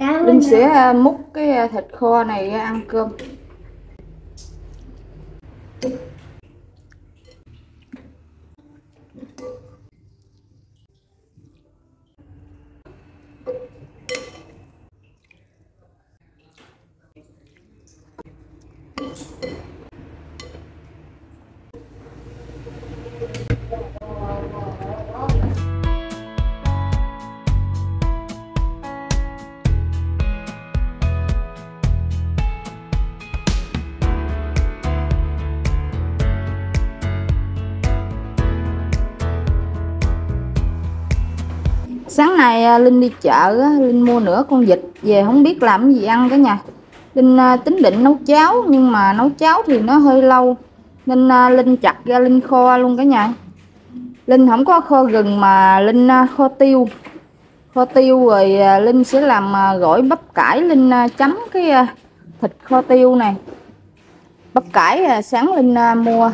Linh sẽ à, múc cái à, thịt kho này ra ăn cơm sáng nay à, Linh đi chợ Linh mua nửa con vịt về không biết làm gì ăn cả nhà. Linh à, tính định nấu cháo nhưng mà nấu cháo thì nó hơi lâu. Nên à, Linh chặt ra Linh kho luôn cả nhà. Linh không có kho gừng mà Linh kho tiêu. Kho tiêu rồi Linh sẽ làm gỏi bắp cải Linh chấm cái thịt kho tiêu này. Bắp cải sáng Linh mua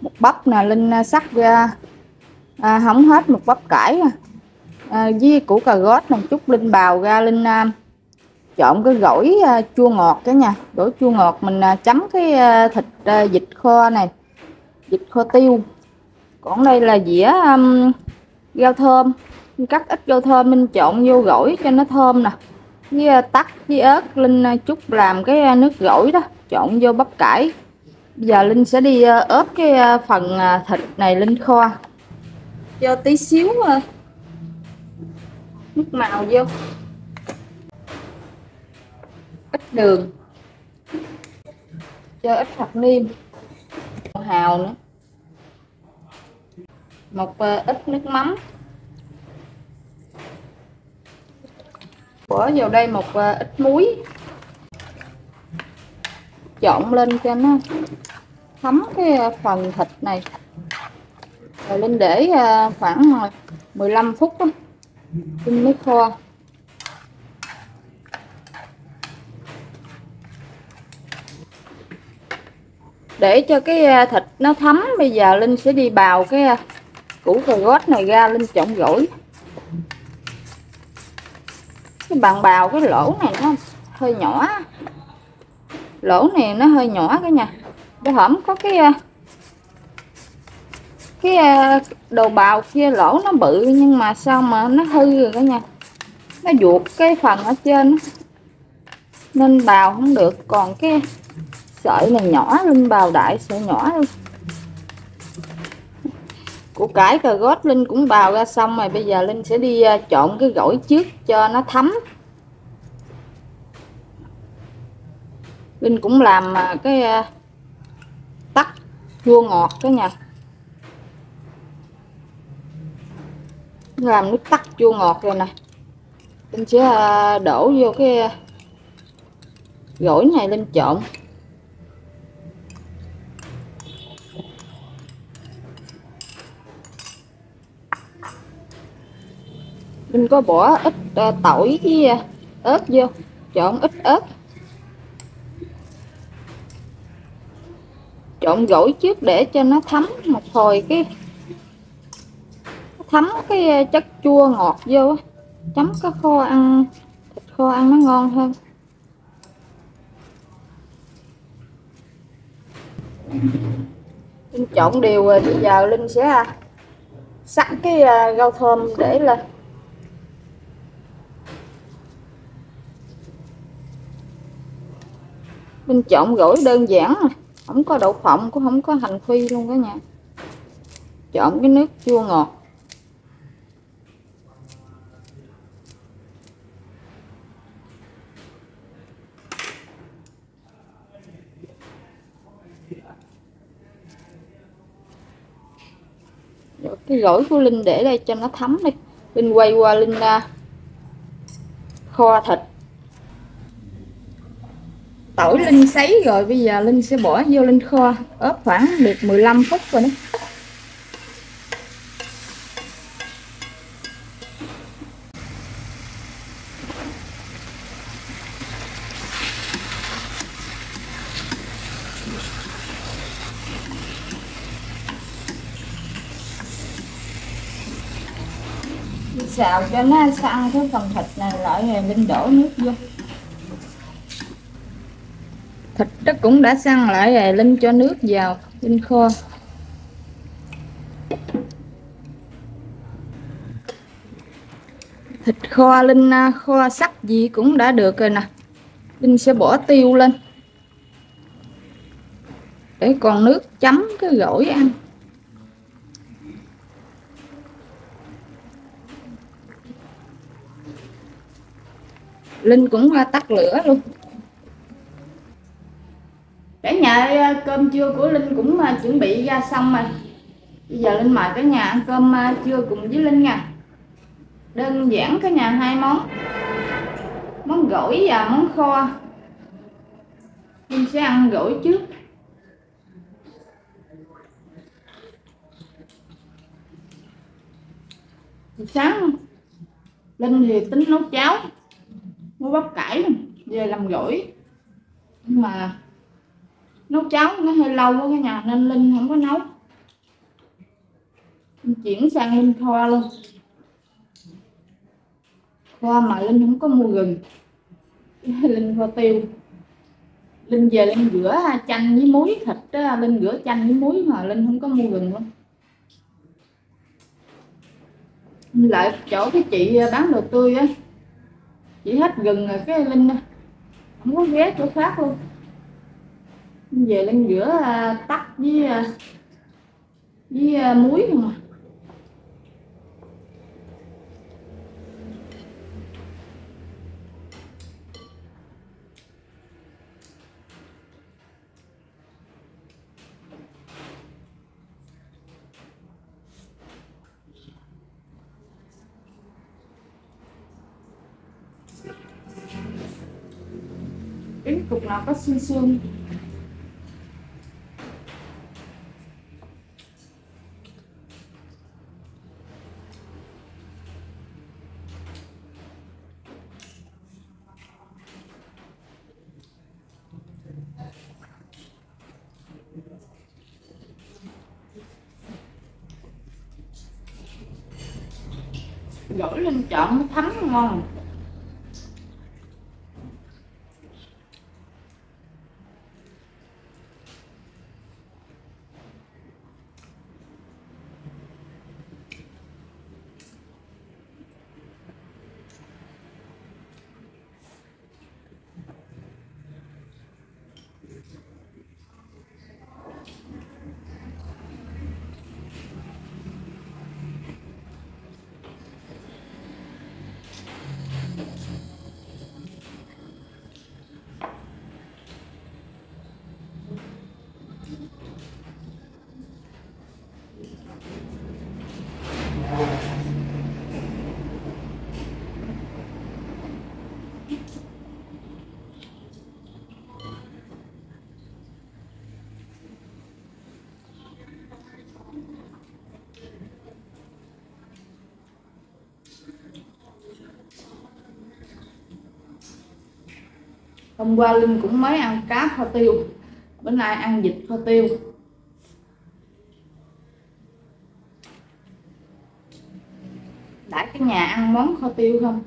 một bắp nè Linh sắc ra. À, không hết một bắp cải à à, với củ cà rốt một chút linh bào ra linh à, chọn cái gỏi à, chua ngọt cái nha. Gỏi chua ngọt mình à, chấm cái à, thịt à, vịt kho này vịt kho tiêu. Còn đây là dĩa um, rau thơm. Cắt ít rau thơm mình trộn vô gỏi cho nó thơm nè. Với à, tắc với ớt linh à, chút làm cái à, nước gỏi đó trộn vô bắp cải. Bây giờ linh sẽ đi ướp cái phần thịt này linh kho. Cho tí xíu nước màu vô. Ít đường. Cho ít hạt niêm. Hào nữa. Một ờ, ít nước mắm. Bỏ vào đây một ờ, ít muối. Trộn lên cho nó thấm cái ờ, phần thịt này. Rồi lên để khoảng 15 phút đó. Tinh mới kho. Để cho cái à, thịt nó thấm, bây giờ linh sẽ đi bào cái à, củ cà rốt này ra, linh trộn gỏi. Cái bàn bào, cái lỗ này nó hơi nhỏ. Lỗ này nó hơi nhỏ cái nha. Để hổm có cái à, cái ờ, đồ bào kia lỗ nó bự nhưng mà sao mà nó hư rồi cả nhà? Nó ruột cái phần ở trên nên bào không được. Còn cái sợi này nhỏ linh bào đại sợi nhỏ luôn. Củ cải cà gót linh cũng bào ra xong rồi. Bây giờ linh sẽ đi ờ, trộn cái gỏi trước cho nó thấm. Linh cũng làm ờ, cái tắt tắc chua ngọt cái nhà làm nước tắc chua ngọt rồi nè. Linh sẽ à, đổ vô cái gỏi này lên trộn. Linh có bỏ ít à, tỏi với à, ớt vô, trộn ít ớt. Trộn gỏi trước để cho nó thấm một hồi cái thấm cái ờ, chất chua ngọt vô á. chấm cái kho ăn thịt kho ăn nó ngon hơn. Linh trộn đều rồi ờ, bây giờ Linh sẽ ờ, sẵn cái rau thơm để lên. Linh trộn gỏi đơn giản à. không có đậu phộng, cũng không có hành phi luôn cả nhà chọn cái nước chua ngọt. Rồi cái gỏi của Linh để đây cho nó thấm đi. Linh quay qua Linh uh, kho thịt. Tỏi Linh sấy rồi bây giờ Linh sẽ bỏ vô Linh kho. Ướp khoảng được 15 phút rồi đó. Xào cho nó săn cái phần thịt này lại rồi linh đổ nước vô. Thịt nó cũng đã săn lại rồi linh cho nước vào linh kho. Thịt kho linh à, kho sắc gì cũng đã được rồi nè. Linh sẽ bỏ tiêu lên. Để còn nước chấm cái gỏi ăn. Linh cũng tắt lửa luôn. Cả nhà à, cơm trưa của linh cũng à, chuẩn bị ra xong rồi. Bây giờ linh mời cả nhà ăn cơm à, trưa cùng với linh nha. Đơn giản cả nhà hai món. Món gỏi và món kho. Linh sẽ ăn gỏi trước. Sáng, linh thì tính nấu cháo mua bắp cải về làm gỏi. Nhưng mà nấu cháo nó hơi lâu quá cả nhà nên linh không có nấu. Linh chuyển sang linh kho luôn. Kho mà linh không có mua gừng. Linh kho tiêu. Linh về linh rửa chanh với muối thịt đó, linh rửa chanh với muối mà linh không có mua gừng luôn. Lại chỗ cái chị bán đồ tươi á chỉ hết gừng rồi, cái linh không có ghé chỗ khác luôn. Về linh rửa tắt với à, với à, muối không à? Cái cục nào có xương xương. Gửi lên chọn nó thấm ngon. Hôm qua linh cũng mới ăn cá kho tiêu, bữa nay ăn vịt kho tiêu. Đã cái nhà ăn món kho tiêu không?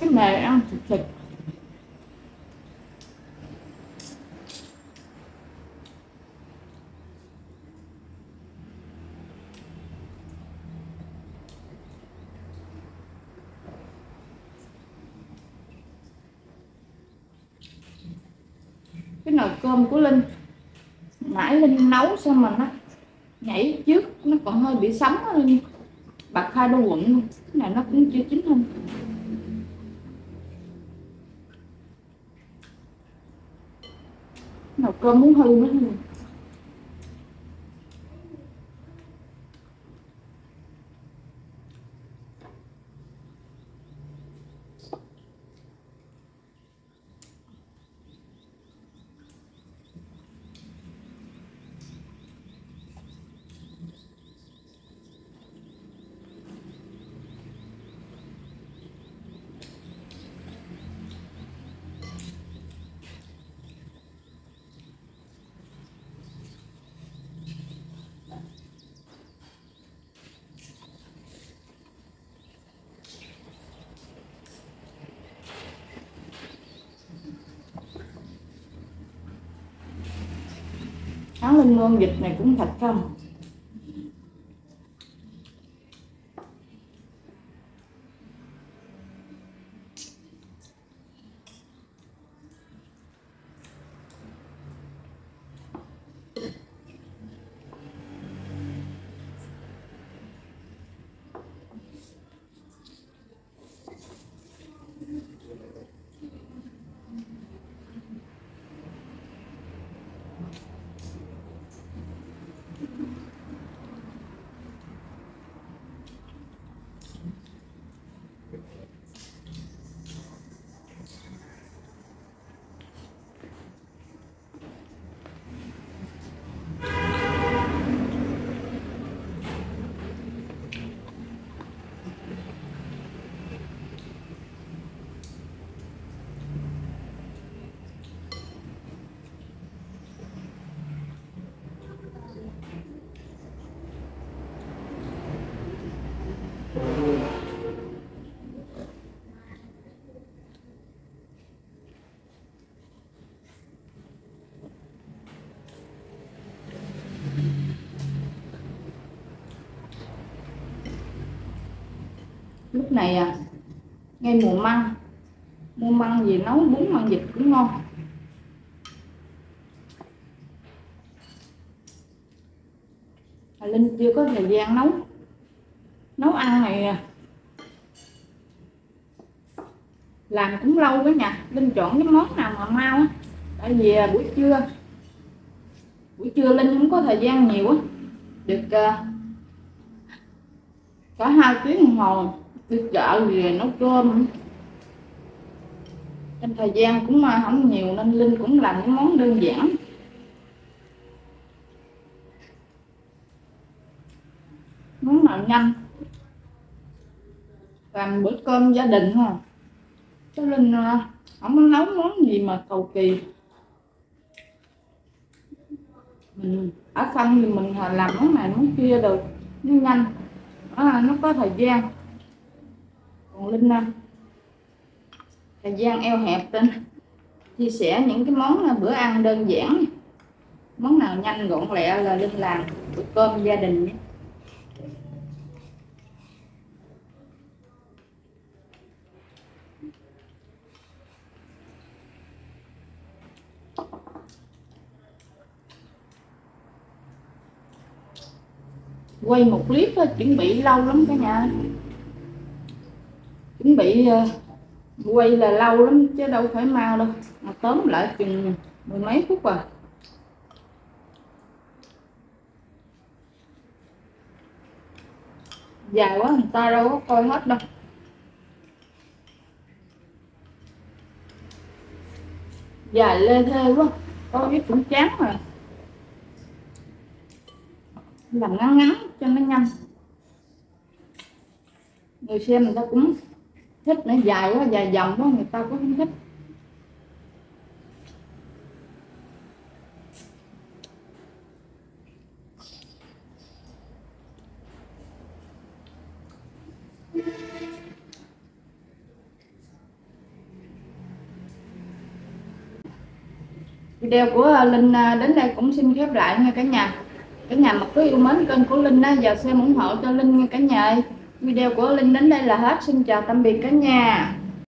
Cái mề ăn thịt thịt. Cái nồi cơm của linh, nãy linh nấu xong mà nó nhảy trước, nó còn hơi bị sấm bạc khai đô quận luôn cái này nó cũng chưa chín hơn. Nồi cơm muốn hư nữa sáng lên linh môn dịch này cũng thịt không lúc này à ngay mùa măng. Mua măng gì nấu bún măng vịt cũng ngon. À, linh chưa có thời gian nấu. Nấu ăn này à. làm cũng lâu quá nha. linh chọn cái món nào mà mau á. Tại vì à, buổi trưa buổi trưa linh không có thời gian nhiều á. Được à, cả hai tiếng đồng hồ đi chợ về nấu cơm. Trong thời gian cũng không nhiều nên linh cũng làm những món đơn giản. Món nào nhanh? Làm bữa cơm gia đình thôi chứ linh à, không có nấu món gì mà cầu kỳ. Mình ở sân thì mình làm món này món kia được. Nó nhanh. À, nó có thời gian còn linh năm thời gian eo hẹp tên chia sẻ những cái món à, bữa ăn đơn giản. Món nào nhanh gọn lẹ là linh làm bữa cơm gia đình nhé. Quay một clip chuẩn bị lâu lắm cả nhà chuẩn bị uh, quay là lâu lắm chứ đâu phải mau đâu. Mà tóm lại chừng mười mấy phút à. Dài quá người ta đâu có coi hết đâu. Dài lê thê quá coi biết cũng chán rồi làm ngắn ngắn cho nó nhanh. Người xem người ta cũng thích nó dài quá, dài dòng quá, người ta cũng không thích. Video của Linh à, đến đây cũng xin khép lại nha cả nhà. Cả nhà mà có yêu mến, kênh của Linh á giờ xem ủng hộ cho Linh nha cả nhà ơi. Video của Linh đến đây là hết. Xin chào tạm biệt cả nhà.